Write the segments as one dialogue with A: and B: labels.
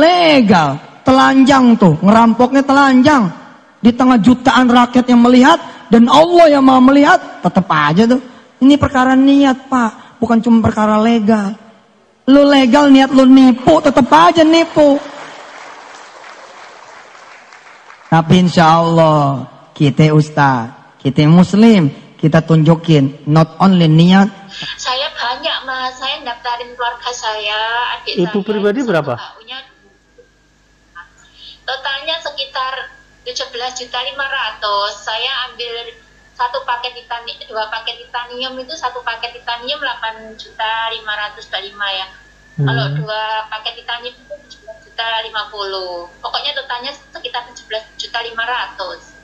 A: Legal. Telanjang tuh. Ngerampoknya telanjang. Di tengah jutaan rakyat yang melihat. Dan Allah yang mau melihat. Tetap aja tuh. Ini perkara niat pak. Bukan cuma perkara legal. Lu legal niat lu nipu. Tetap aja nipu. Tapi insya Allah kita ustaz, kita muslim, kita tunjukin not only niat.
B: Saya banyak mas, saya daftarin keluarga saya, adik
C: Ibu
B: saya.
C: pribadi berapa?
B: Punya totalnya sekitar 17 juta 500. Saya ambil satu paket titanium, dua paket titanium itu satu paket titanium 8 juta 525 ya. Kalau
C: Hmm.
B: dua paket titanium itu 17 juta 50. Pokoknya totalnya sekitar 17 juta 500.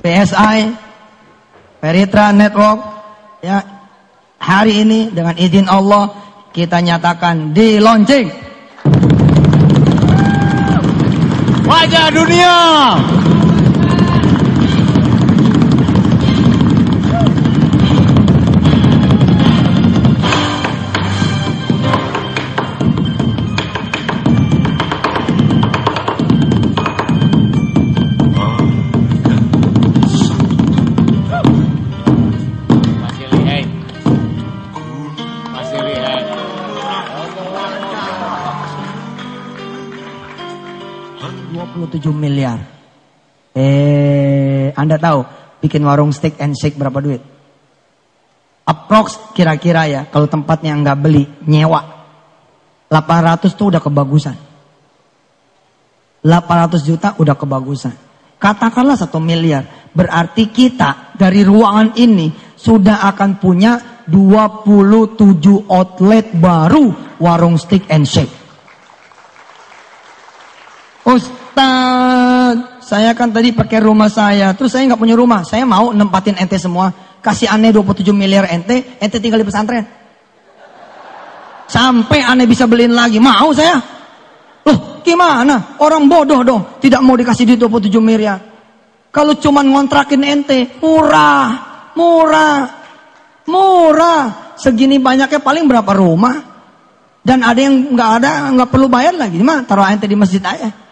A: PSI, Peritra Network, ya hari ini dengan izin Allah kita nyatakan di launching.
D: Wajah dunia.
A: Miliar. Eh, Anda tahu bikin warung steak and shake berapa duit? Approx kira-kira ya, kalau tempatnya nggak beli, nyewa. 800 tuh udah kebagusan. 800 juta udah kebagusan. Katakanlah satu miliar. Berarti kita dari ruangan ini sudah akan punya 27 outlet baru warung steak and shake. Ustaz, saya kan tadi pakai rumah saya, terus saya nggak punya rumah, saya mau nempatin ente semua, kasih aneh 27 miliar ente, ente tinggal di pesantren. Sampai aneh bisa beliin lagi, mau saya. Loh, gimana? Orang bodoh dong, tidak mau dikasih duit 27 miliar. Kalau cuman ngontrakin ente, murah, murah, murah. Segini banyaknya paling berapa rumah? Dan ada yang nggak ada, nggak perlu bayar lagi. Gimana? Taruh ente di masjid aja.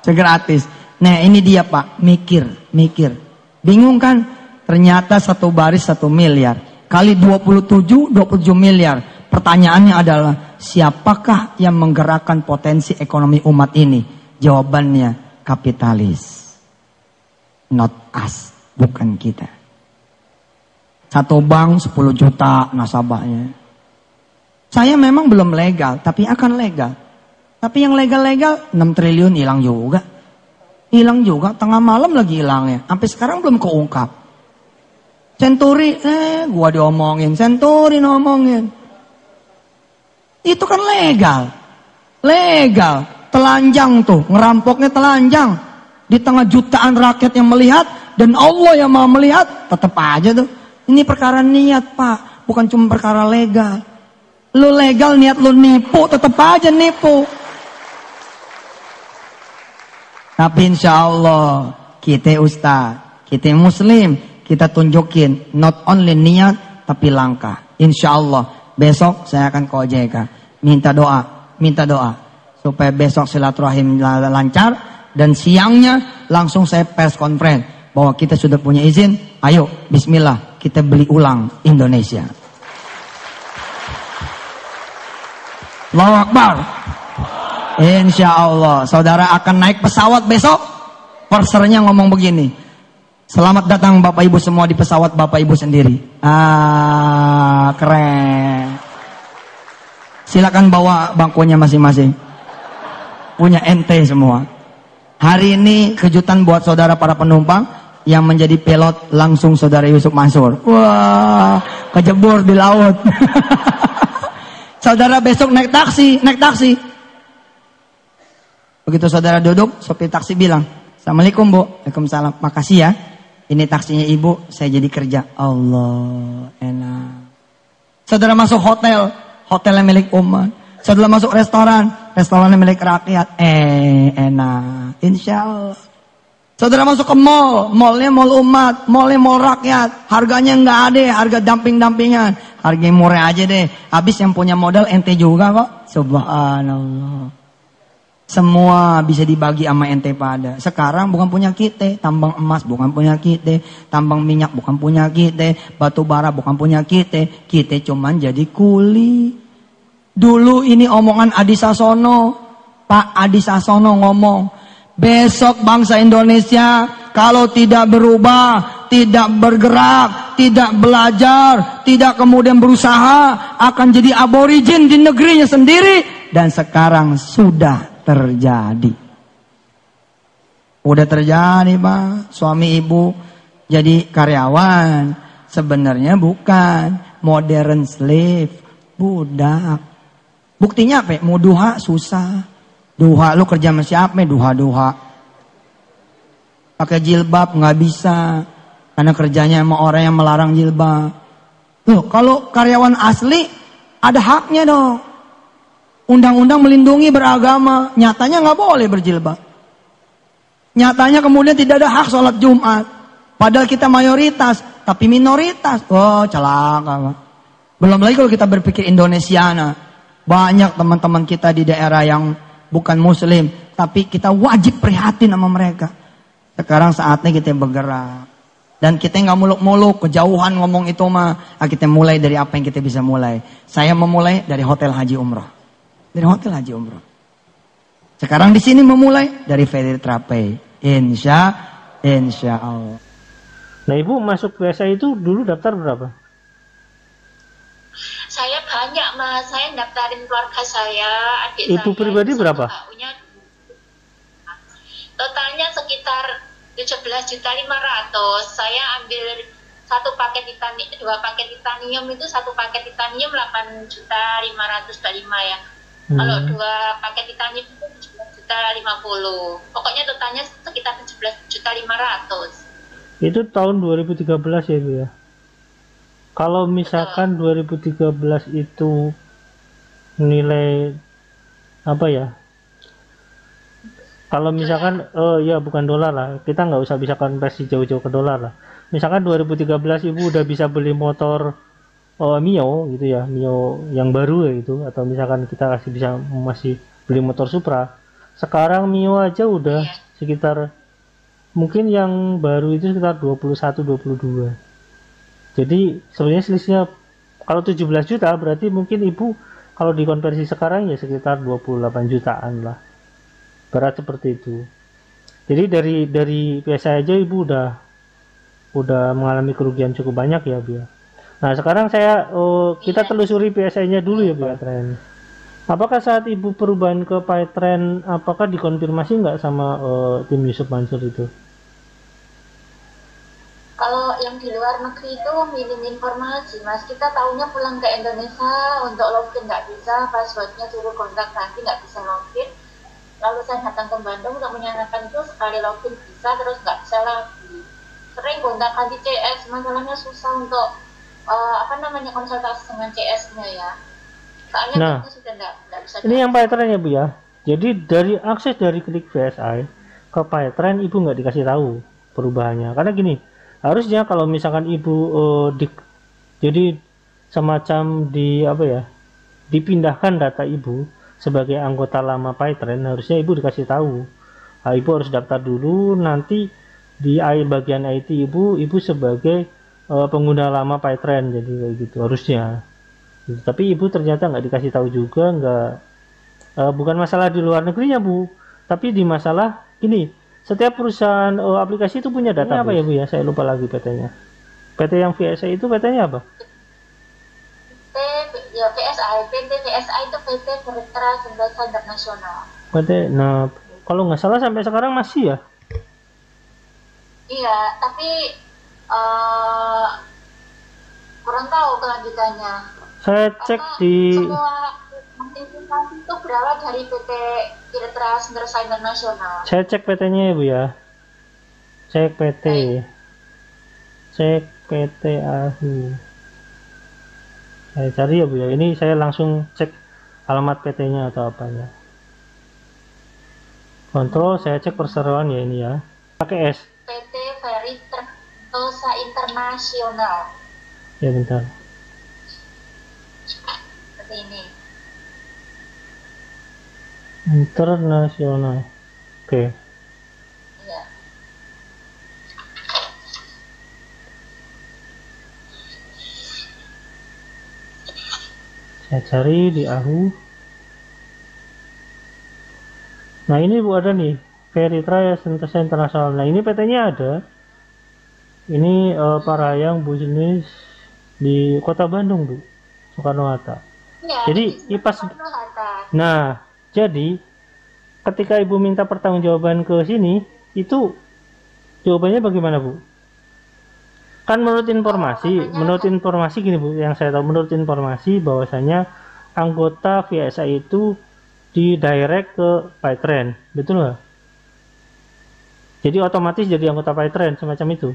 A: Segratis. Nah ini dia pak, mikir, mikir. Bingung kan? Ternyata satu baris satu miliar. Kali 27, 27 miliar. Pertanyaannya adalah, siapakah yang menggerakkan potensi ekonomi umat ini? Jawabannya, kapitalis. Not us, bukan kita. Satu bank 10 juta nasabahnya. Saya memang belum legal, tapi akan legal. Tapi yang legal-legal 6 triliun hilang juga. Hilang juga, tengah malam lagi hilangnya. Sampai sekarang belum keungkap. Centuri, eh gua diomongin. Centuri ngomongin. Itu kan legal. Legal. Telanjang tuh, ngerampoknya telanjang. Di tengah jutaan rakyat yang melihat. Dan Allah yang mau melihat, tetap aja tuh. Ini perkara niat pak, bukan cuma perkara legal. Lu legal niat lu nipu, tetap aja nipu. Tapi insya Allah kita ustaz, kita muslim, kita tunjukin not only niat tapi langkah. Insya Allah besok saya akan ke minta doa, minta doa supaya besok silaturahim lancar dan siangnya langsung saya pers conference bahwa kita sudah punya izin. Ayo Bismillah kita beli ulang Indonesia. Allahu Akbar. Insya Allah, saudara akan naik pesawat besok. Persernya ngomong begini. Selamat datang Bapak Ibu semua di pesawat Bapak Ibu sendiri. Ah, keren. Silakan bawa bangkunya masing-masing. Punya ente semua. Hari ini kejutan buat saudara para penumpang yang menjadi pilot langsung saudara Yusuf Mansur. Wah, kejebur di laut. saudara besok naik taksi, naik taksi. Begitu saudara duduk, sopir taksi bilang, Assalamualaikum bu, Waalaikumsalam, makasih ya. Ini taksinya ibu, saya jadi kerja. Allah, enak. Saudara masuk hotel, hotelnya milik umat. Saudara masuk restoran, restorannya milik rakyat. Eh, enak. Insya Allah. Saudara masuk ke mall, mallnya mall umat, mallnya mall rakyat, harganya nggak ada, harga dumping-dumpingan, harga murah aja deh. Habis yang punya modal ente juga kok, subhanallah. Semua bisa dibagi sama ente pada. Sekarang bukan punya kita, tambang emas bukan punya kita, tambang minyak bukan punya kita, batu bara bukan punya kita, kita cuman jadi kuli. Dulu ini omongan Adi Sasono, Pak Adi Sasono ngomong, Besok bangsa Indonesia kalau tidak berubah, tidak bergerak, tidak belajar, tidak kemudian berusaha akan jadi aborigin di negerinya sendiri dan sekarang sudah terjadi. Udah terjadi, Pak. Suami ibu jadi karyawan, sebenarnya bukan modern slave, budak. Buktinya apa? Muduha susah. Duha lu kerja sama siapa? Duha-duha. Pakai jilbab nggak bisa. Karena kerjanya sama orang yang melarang jilbab. Tuh, kalau karyawan asli ada haknya dong. Undang-undang melindungi beragama. Nyatanya nggak boleh berjilbab. Nyatanya kemudian tidak ada hak sholat Jumat. Padahal kita mayoritas, tapi minoritas. Oh, celaka. Belum lagi kalau kita berpikir Indonesiana. Banyak teman-teman kita di daerah yang bukan muslim, tapi kita wajib prihatin sama mereka. Sekarang saatnya kita bergerak. Dan kita nggak muluk-muluk, kejauhan ngomong itu mah. Ah, kita mulai dari apa yang kita bisa mulai. Saya memulai dari Hotel Haji Umroh. Dari Hotel Haji Umroh. Sekarang di sini memulai dari Federal Trape. Insya, insya Allah.
C: Nah ibu masuk PSA itu dulu daftar berapa?
B: Saya banyak mas, saya daftarin keluarga saya, adik
C: Ibu
B: saya.
C: pribadi berapa?
B: Totalnya sekitar 17 juta 500. Saya ambil satu paket titanium, dua paket titanium itu satu paket titanium 8 juta 525 ya. Kalau
C: Hmm.
B: dua paket titanium itu 17 juta 50. Pokoknya totalnya sekitar 17 juta 500.
C: Itu tahun 2013 ya ibu ya. Kalau misalkan 2013 itu nilai apa ya? Kalau misalkan, oh ya bukan dolar lah, kita nggak usah bisa konversi jauh-jauh ke dolar lah. Misalkan 2013 ibu udah bisa beli motor oh, Mio gitu ya, Mio yang baru ya gitu, atau misalkan kita masih bisa masih beli motor Supra. Sekarang Mio aja udah
B: Iya.
C: sekitar mungkin yang baru itu sekitar 21 22. Jadi sebenarnya selisihnya kalau 17 juta berarti mungkin ibu kalau dikonversi sekarang ya sekitar 28 jutaan lah. Berat seperti itu. Jadi dari dari biasa aja ibu udah udah mengalami kerugian cukup banyak ya Bu ya. Nah sekarang saya oh, kita telusuri PSI-nya dulu ya Bu tren. Apakah saat ibu perubahan ke Pytren apakah dikonfirmasi nggak sama eh, tim Yusuf Mansur itu?
B: Kalau yang di luar negeri itu minim informasi, mas. Kita tahunya pulang ke Indonesia untuk login nggak bisa, passwordnya suruh kontak nanti nggak bisa login. Lalu saya datang ke Bandung untuk menyatakan itu sekali login bisa, terus nggak bisa lagi. Sering kontakkan di CS, masalahnya susah untuk eh, apa namanya konsultasi dengan CS-nya ya. Soalnya
C: Nah,
B: itu sudah nggak nggak bisa.
C: Ini yang Pytren ya Bu ya. Jadi dari akses dari klik VSI ke Pytren ibu nggak dikasih tahu perubahannya. Karena gini, harusnya kalau misalkan ibu eh, di- jadi semacam di apa ya, dipindahkan data ibu sebagai anggota lama Pytren, harusnya ibu dikasih tahu. Ah, ibu harus daftar dulu, nanti di bagian IT ibu, ibu sebagai eh, pengguna lama Pytren, jadi kayak gitu harusnya. Gitu. Tapi ibu ternyata nggak dikasih tahu juga, nggak eh, bukan masalah di luar negerinya bu, tapi di masalah ini setiap perusahaan eh, aplikasi itu punya data apa ya bu ya? Saya lupa lagi PT-nya. PT yang VSA itu PT-nya apa?
B: PT, ya PSI, PT PSI itu PT Beritra Senjata Internasional.
C: PT, nah kalau nggak salah sampai sekarang masih ya?
B: Iya, tapi eh kurang tahu kelanjutannya.
C: Saya cek
B: Karena
C: di
B: semua notifikasi itu berawal dari PT Irtra Sendersa Internasional.
C: saya cek PT-nya ya bu ya. Cek PT. Cek PT AHI. Saya cari ya bu ya. Ini saya langsung cek alamat PT-nya atau apanya. Kontrol saya cek perseroan ya ini ya. pakai S
B: Tertosa Internasional.
C: Ya bentar.
B: Seperti ini.
C: internasional. Oke.
B: Iya.
C: saya cari di Ahu. Nah ini bu ada nih. Ferry Traya Sentosa Internasional. Nah ini PT-nya ada ini eh, Parayang bisnis di kota Bandung bu Soekarno Hatta
B: Iya.
C: Jadi,
B: di
C: IPAS. Nah, jadi ketika ibu minta pertanggungjawaban ke sini, itu jawabannya bagaimana bu? Kan menurut informasi,
B: katanya-
C: menurut informasi gini bu, yang saya tahu menurut informasi bahwasanya anggota VSI itu di direct ke Pytrend, betul nggak? Jadi otomatis jadi anggota Pytrend semacam itu.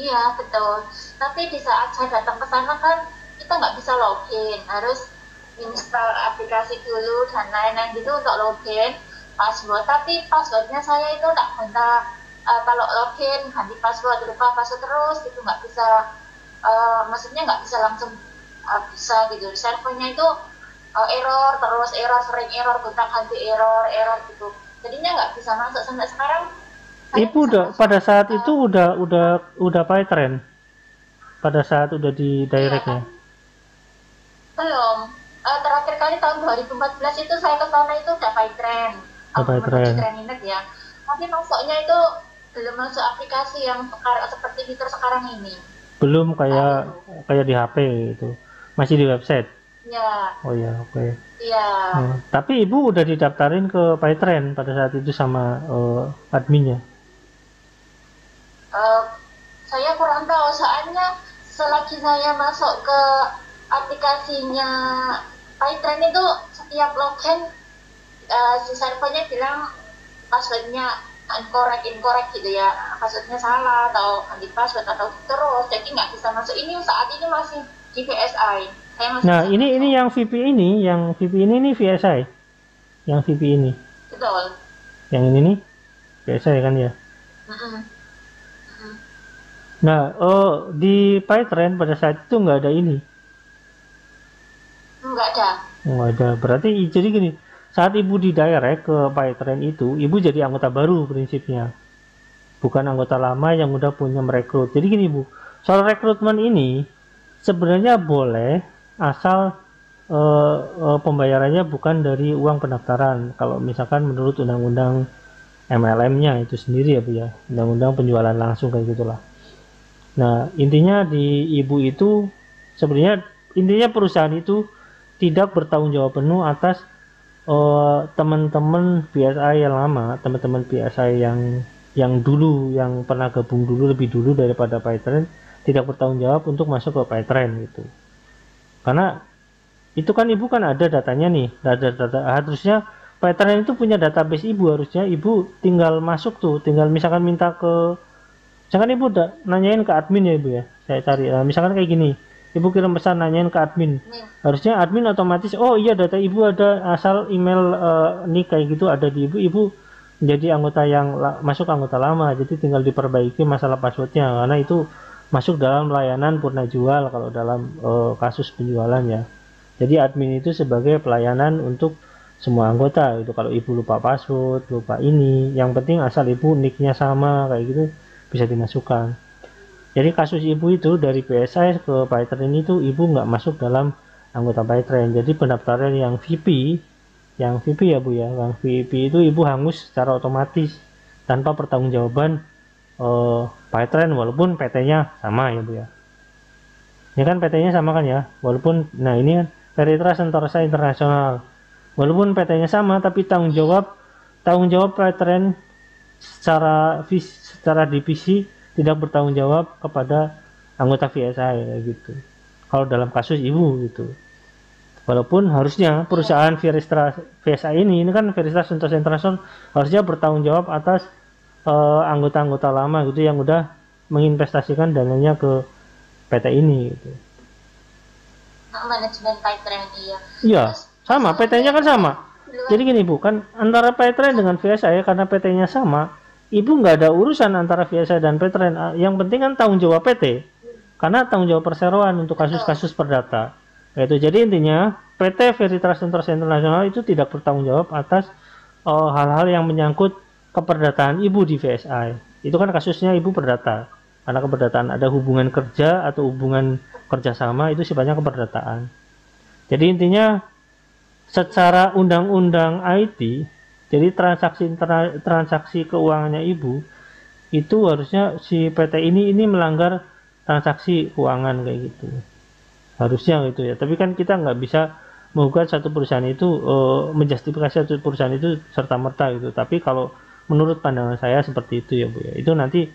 B: Iya betul. Tapi di saat saya datang ke sana kan kita nggak bisa login, harus install aplikasi dulu dan lain-lain gitu untuk login password. Tapi passwordnya saya itu tak minta eh, kalau login ganti password lupa password terus gitu nggak bisa. eh, maksudnya nggak bisa langsung eh, bisa gitu. Servernya itu eh, error terus error sering error gonta ganti error error gitu. Jadinya nggak bisa masuk sampai sekarang.
C: Ibu udah pada saat itu udah udah udah Pytrend. Pada saat udah di directnya.
B: Belum. Eh, terakhir kali tahun 2014 itu saya ke sana itu udah.
C: Oh, by
B: Aku
C: train.
B: menuju Treninet ya. Tapi masuknya itu belum masuk aplikasi yang seperti fitur sekarang ini.
C: belum kayak kayak di HP gitu masih di website
B: Ya,
C: oh ya oke
B: iya.
C: Hmm, tapi ibu udah didaftarin ke Pytrend pada saat itu sama eh, adminnya
B: saya kurang tahu soalnya selagi saya masuk ke aplikasinya Python itu setiap login eh, si servernya bilang passwordnya incorrect incorrect gitu ya passwordnya salah atau ganti password atau terus jadi nggak bisa masuk ini saat ini masih di VSI saya masih
C: nah ini
B: masuk.
C: ini yang VP ini yang VP ini nih VSI yang VP ini
B: betul
C: yang ini nih VSI kan ya
B: Mm-mm. Mm-mm.
C: Nah oh di Pytrend pada saat itu nggak ada ini?
B: Nggak ada.
C: Nggak ada. Berarti jadi gini saat ibu di direct ke Pytrend itu ibu jadi anggota baru prinsipnya. Bukan anggota lama yang udah punya merekrut. Jadi gini bu soal rekrutmen ini sebenarnya boleh asal eh, eh, pembayarannya bukan dari uang pendaftaran. Kalau misalkan menurut undang-undang MLM-nya itu sendiri ya bu ya. Undang-undang penjualan langsung kayak gitulah nah intinya di ibu itu sebenarnya intinya perusahaan itu tidak bertanggung jawab penuh atas eh, teman-teman PSI yang lama, teman-teman PSI yang yang dulu yang pernah gabung dulu lebih dulu daripada Python tidak bertanggung jawab untuk masuk ke Python gitu. Karena itu kan ibu kan ada datanya nih, data-data harusnya Python itu punya database ibu harusnya ibu tinggal masuk tuh, tinggal misalkan minta ke misalkan ibu udah nanyain ke admin ya ibu ya, saya cari, Nah, misalkan kayak gini, ibu kirim pesan nanyain ke admin,
B: Nih,
C: harusnya admin otomatis oh iya data ibu ada asal email eh, nih kayak gitu ada di ibu ibu jadi anggota yang masuk anggota lama. Jadi tinggal diperbaiki masalah passwordnya karena itu masuk dalam layanan purna jual kalau dalam eh, kasus penjualan ya. Jadi admin itu sebagai pelayanan untuk semua anggota. Itu kalau ibu lupa password lupa ini yang penting asal ibu nicknya sama kayak gitu bisa dimasukkan jadi kasus ibu itu dari PSI ke Python itu ibu nggak masuk dalam anggota Python. Jadi pendaftaran yang VP, yang VP ya bu ya, yang VP itu ibu hangus secara otomatis tanpa pertanggungjawaban eh, Python walaupun PT-nya sama ya bu ya. Ini kan PT-nya sama kan ya, walaupun nah ini kan Veritra Sentosa Internasional. Walaupun PT-nya sama tapi tanggung jawab tanggung jawab Python secara secara divisi tidak bertanggung jawab kepada anggota VSI gitu. Kalau dalam kasus ibu gitu. Walaupun harusnya perusahaan Veristra VSI ini ini kan Veristra Sentosa International harusnya bertanggung jawab atas eh, anggota-anggota lama gitu yang udah menginvestasikan dananya ke PT ini gitu.
B: manajemen iya
C: Iya,
B: Terus,
C: sama PT-nya kan sama. Jadi gini Bu, kan antara Python dengan VSI karena PT-nya sama, ibu nggak ada urusan antara VSI dan Petren. Ah, Yang penting kan tanggung jawab PT. Karena tanggung jawab perseroan untuk kasus-kasus perdata. Itu jadi intinya PT Veritas Trust Internasional itu tidak bertanggung jawab atas eh, hal-hal yang menyangkut keperdataan ibu di VSI. Itu kan kasusnya ibu perdata. Karena keperdataan ada hubungan kerja atau hubungan kerjasama itu sifatnya keperdataan. Jadi intinya secara undang-undang IT, jadi transaksi tra- transaksi keuangannya ibu itu harusnya si PT ini ini melanggar transaksi keuangan kayak gitu. Harusnya gitu ya. Tapi kan kita nggak bisa menggugat satu perusahaan itu eh, menjustifikasi satu perusahaan itu serta merta gitu. Tapi kalau menurut pandangan saya seperti itu ya bu ya. Itu nanti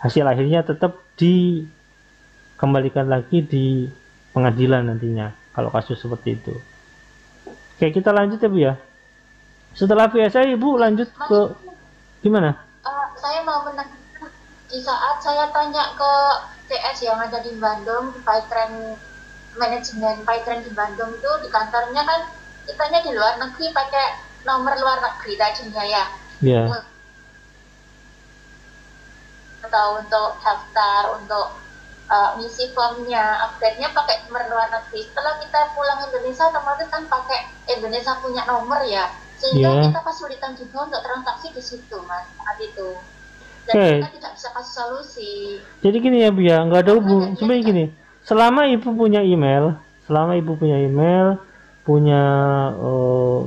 C: hasil akhirnya tetap dikembalikan lagi di pengadilan nantinya kalau kasus seperti itu. Oke kita lanjut ya bu ya. Setelah biasa ibu lanjut ke gimana?
B: Eh, saya mau menanyakan di saat saya tanya ke CS yang ada di Bandung, di Pytrend manajemen Pytrend di Bandung itu di kantornya kan kitanya di luar negeri pakai nomor luar negeri tadinya ya.
C: Ya.
B: Atau untuk daftar, untuk eh, ngisi formnya, update-nya pakai nomor luar negeri. Setelah kita pulang Indonesia, otomatis kan pakai Indonesia punya nomor ya. Sehingga
C: Iya.
B: kita kesulitan juga untuk transaksi di situ, Mas, saat itu. Dan
C: Oke.
B: kita tidak bisa kasih solusi.
C: Jadi gini ya Bu ya, nggak ada hubung. Sebenarnya gini, selama ibu punya email, selama ibu punya email, punya, eh,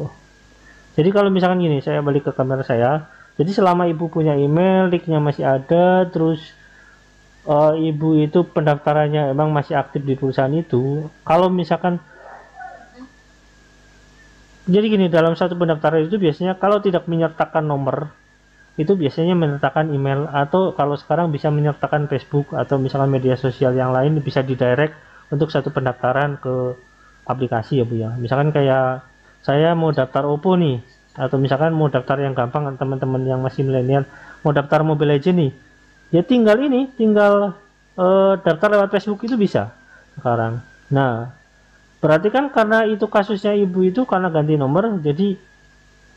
C: jadi kalau misalkan gini, saya balik ke kamera saya. Jadi selama ibu punya email, linknya masih ada, terus eh, ibu itu pendaftarannya emang masih aktif di perusahaan itu. Kalau misalkan jadi gini dalam satu pendaftaran itu biasanya kalau tidak menyertakan nomor itu biasanya menyertakan email atau kalau sekarang bisa menyertakan Facebook atau misalkan media sosial yang lain bisa didirect untuk satu pendaftaran ke aplikasi ya Bu ya. Misalkan kayak saya mau daftar Oppo nih atau misalkan mau daftar yang gampang teman-teman yang masih milenial mau daftar Mobile Legends nih. Ya tinggal ini, tinggal eh, daftar lewat Facebook itu bisa sekarang. Nah, berarti kan karena itu kasusnya ibu itu karena ganti nomor jadi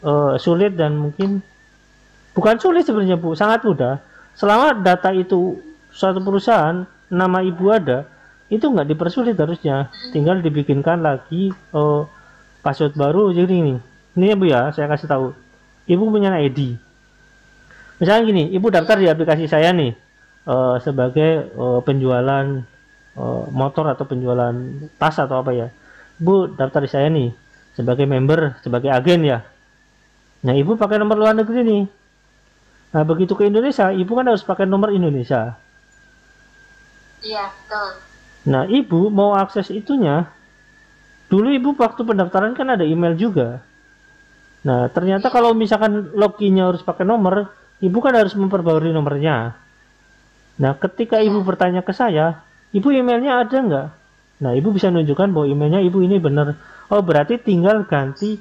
C: eh, sulit dan mungkin bukan sulit sebenarnya bu sangat mudah. Selama data itu suatu perusahaan nama ibu ada itu nggak dipersulit harusnya. Tinggal dibikinkan lagi eh, password baru jadi ini. Ini ya bu ya saya kasih tahu. Ibu punya ID misalnya gini ibu daftar di aplikasi saya nih eh, sebagai eh, penjualan eh, motor atau penjualan tas atau apa ya bu daftar di saya nih sebagai member sebagai agen ya nah ibu pakai nomor luar negeri nih Nah, begitu ke Indonesia, ibu kan harus pakai nomor Indonesia.
B: Iya, betul.
C: Nah, ibu mau akses itunya, dulu ibu waktu pendaftaran kan ada email juga. Nah, ternyata kalau misalkan loginnya harus pakai nomor, ibu kan harus memperbarui nomornya. Nah, ketika ibu bertanya ke saya, ibu emailnya ada nggak? Nah, ibu bisa menunjukkan bahwa emailnya ibu ini benar. Oh, berarti tinggal ganti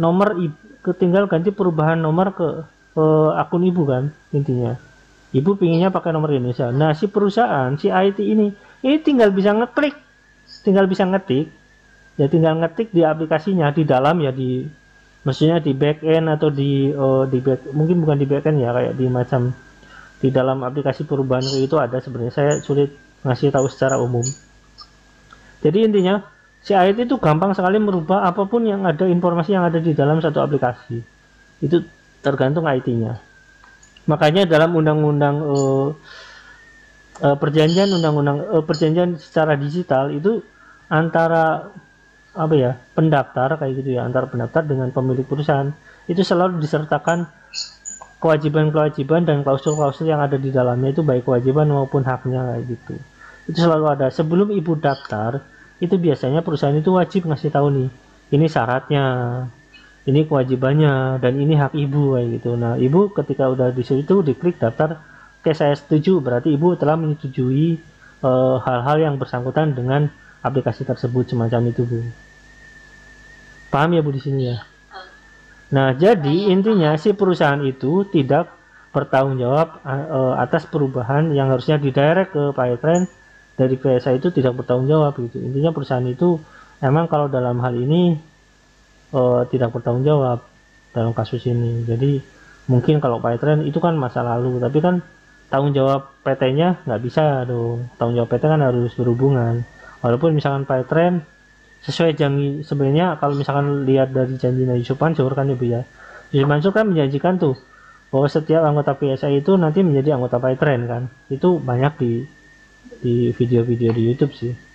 C: nomor ibu, tinggal ganti perubahan nomor ke ke akun ibu kan intinya ibu pinginnya pakai nomor Indonesia nah si perusahaan si IT ini ini tinggal bisa ngeklik tinggal bisa ngetik ya tinggal ngetik di aplikasinya di dalam ya di maksudnya di back end atau di eh, di back mungkin bukan di back end ya kayak di macam di dalam aplikasi perubahan itu ada sebenarnya. Saya sulit ngasih tahu secara umum. Jadi intinya si IT itu gampang sekali merubah apa pun yang ada informasi yang ada di dalam satu aplikasi. Itu tergantung IT-nya. Makanya dalam undang-undang eh, eh, perjanjian undang-undang eh, perjanjian secara digital itu antara apa ya pendaftar kayak gitu ya antara pendaftar dengan pemilik perusahaan. Itu selalu disertakan kewajiban-kewajiban dan klausul-klausul yang ada di dalamnya itu baik kewajiban maupun haknya kayak gitu. Itu selalu ada. Sebelum ibu daftar itu biasanya perusahaan itu wajib ngasih tahu nih ini syaratnya ini kewajibannya dan ini hak ibu kayak gitu. Nah ibu ketika udah di situ diklik daftar oke saya setuju. Berarti ibu telah menyetujui eh, hal-hal yang bersangkutan dengan aplikasi tersebut semacam itu bu. Paham ya bu di sini ya? Nah jadi intinya si perusahaan itu tidak bertanggung jawab eh, atas perubahan yang harusnya didirect ke Pytrend dari PSA itu tidak bertanggung jawab gitu. Intinya perusahaan itu emang kalau dalam hal ini eh, tidak bertanggung jawab dalam kasus ini. Jadi mungkin kalau Python itu kan masa lalu tapi kan tanggung jawab PT-nya nggak bisa dong. Tanggung jawab PT kan harus berhubungan walaupun misalkan Python sesuai janji sebenarnya kalau misalkan lihat dari janji Yusuf Mansur kan ibu ya. Yusuf Mansur kan menjanjikan tuh bahwa setiap anggota PSI itu nanti menjadi anggota Python kan. Itu banyak di di video-video di YouTube sih